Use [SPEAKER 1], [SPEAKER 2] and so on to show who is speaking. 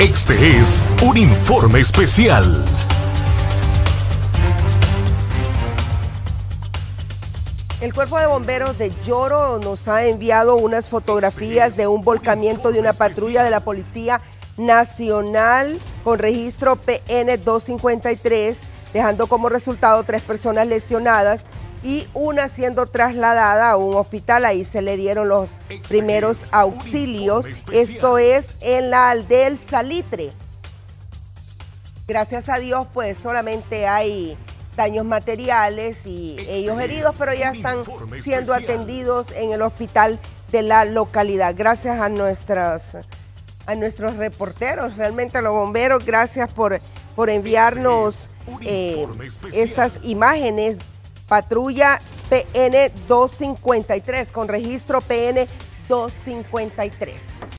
[SPEAKER 1] Este es un informe especial.
[SPEAKER 2] El Cuerpo de Bomberos de Lloro nos ha enviado unas fotografías de un volcamiento de una patrulla de la Policía Nacional con registro PN 253, dejando como resultado tres personas lesionadas y una siendo trasladada a un hospital. Ahí se le dieron los primeros auxilios. Esto es en la aldea El Salitre. Gracias a Dios, pues solamente hay daños materiales y ellos heridos, pero ya están siendo atendidos en el hospital de la localidad. Gracias a nuestras a nuestros reporteros, realmente a los bomberos, gracias por, por enviarnos eh, estas imágenes patrulla PN 253 con registro PN 253.